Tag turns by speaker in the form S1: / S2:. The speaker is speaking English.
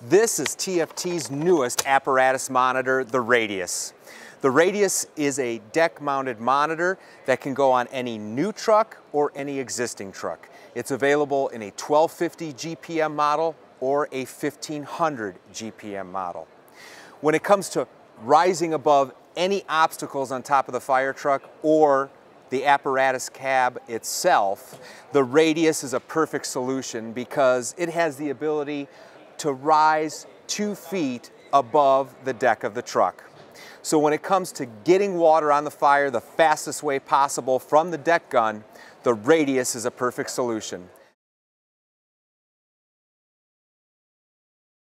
S1: This is TFT's newest apparatus monitor, the Radius. The Radius is a deck-mounted monitor that can go on any new truck or any existing truck. It's available in a 1250 GPM model or a 1500 GPM model. When it comes to rising above any obstacles on top of the fire truck or the apparatus cab itself, the Radius is a perfect solution because it has the ability to rise two feet above the deck of the truck. So when it comes to getting water on the fire the fastest way possible from the deck gun, the Radius is a perfect solution.